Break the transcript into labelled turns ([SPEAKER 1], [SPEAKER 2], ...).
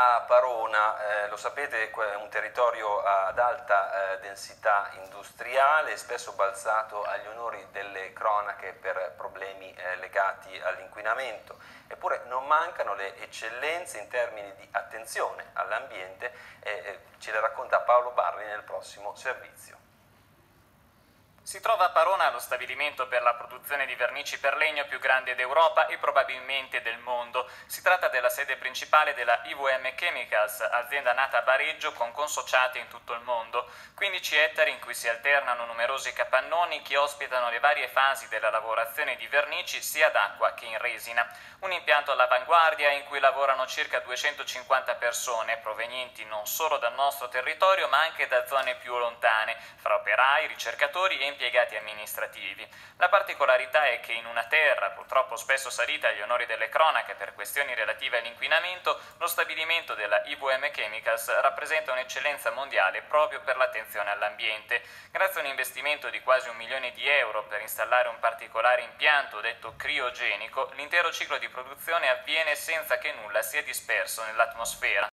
[SPEAKER 1] a Parona, eh, lo sapete è un territorio ad alta eh, densità industriale, spesso balzato agli onori delle cronache per problemi eh, legati all'inquinamento, eppure non mancano le eccellenze in termini di attenzione all'ambiente, eh, ce le racconta Paolo Barri nel prossimo servizio.
[SPEAKER 2] Si trova a Parona lo stabilimento per la produzione di vernici per legno più grande d'Europa e probabilmente del mondo. Si tratta della sede principale della IVM Chemicals, azienda nata a Bareggio con consociati in tutto il mondo. 15 ettari in cui si alternano numerosi capannoni che ospitano le varie fasi della lavorazione di vernici sia d'acqua che in resina. Un impianto all'avanguardia in cui lavorano circa 250 persone provenienti non solo dal nostro territorio ma anche da zone più lontane, fra operai, ricercatori e impiegati amministrativi. La particolarità è che in una terra purtroppo spesso salita agli onori delle cronache per questioni relative all'inquinamento, lo stabilimento della IVM Chemicals rappresenta un'eccellenza mondiale proprio per l'attenzione all'ambiente. Grazie a un investimento di quasi un milione di euro per installare un particolare impianto detto criogenico, l'intero ciclo di produzione avviene senza che nulla sia disperso nell'atmosfera.